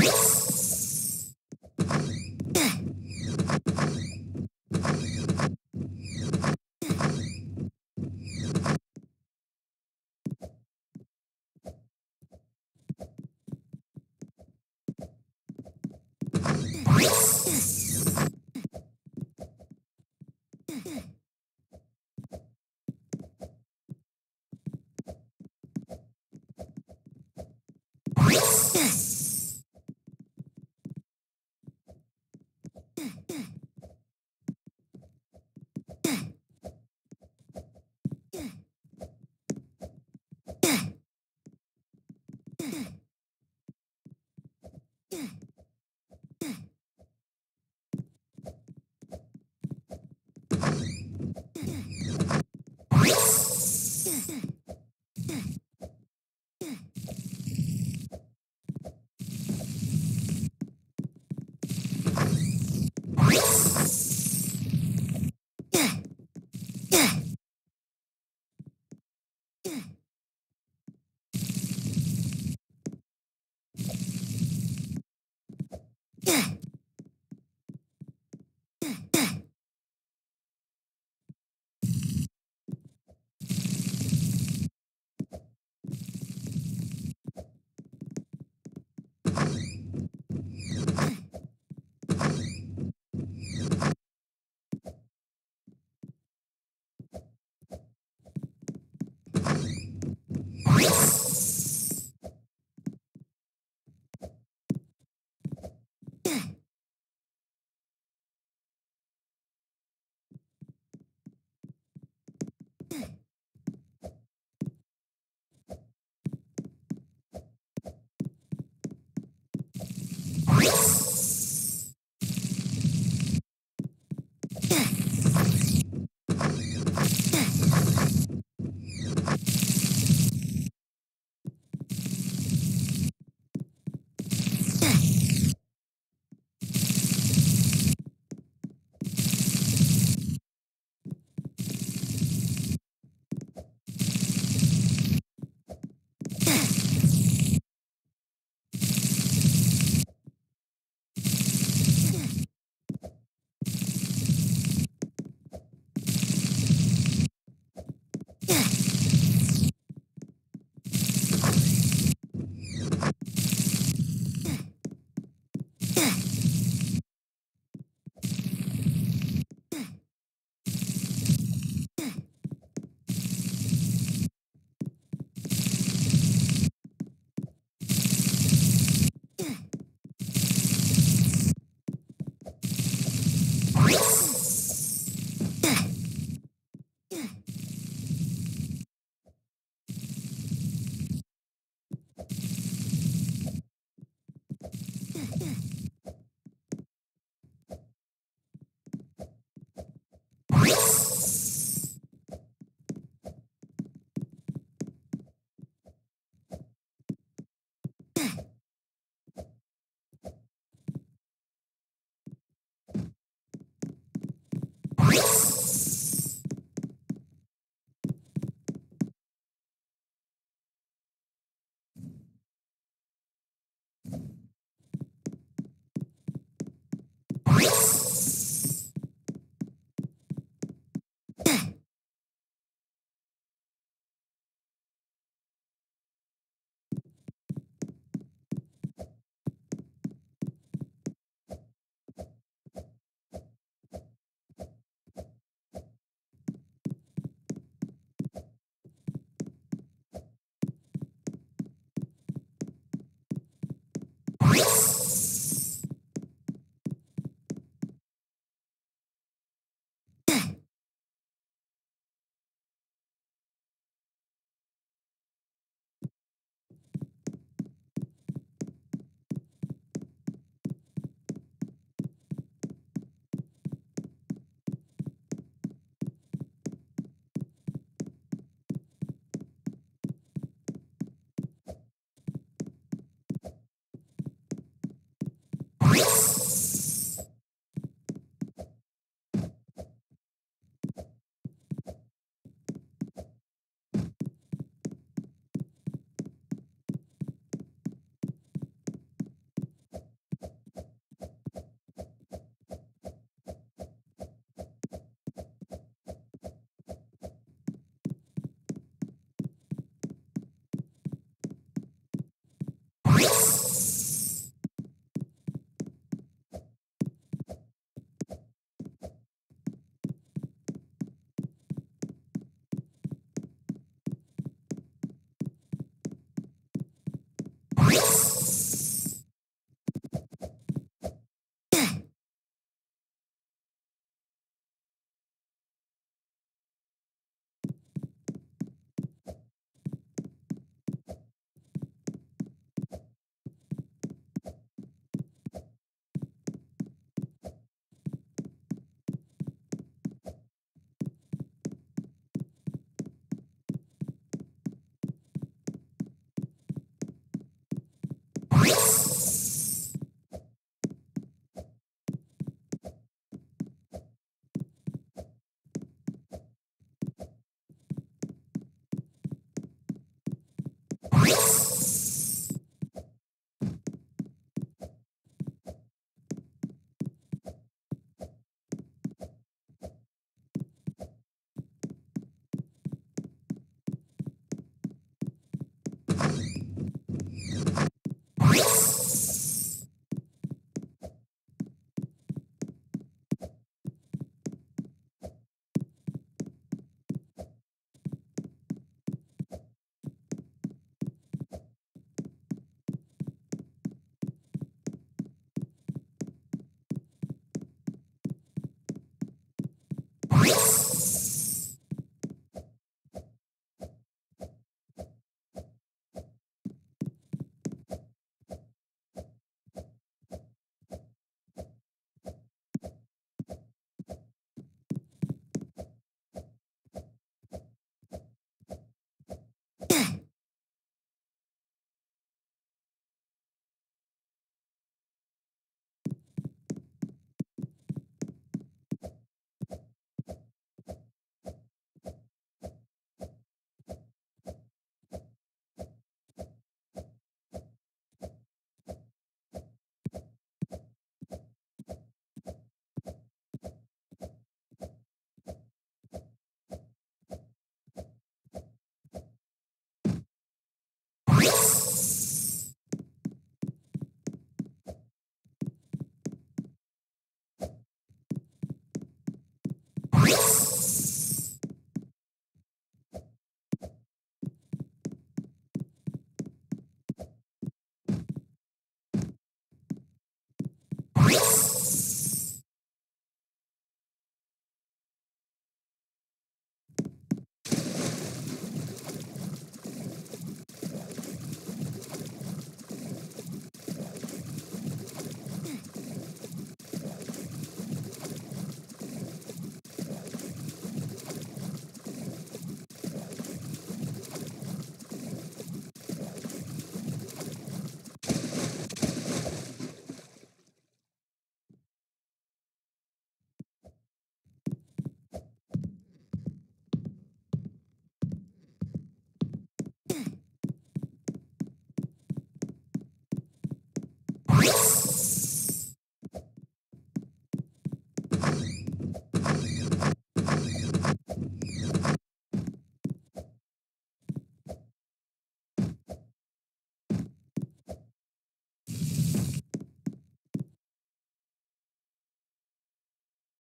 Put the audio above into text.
Yes. Yes. Yes. Yes. Música you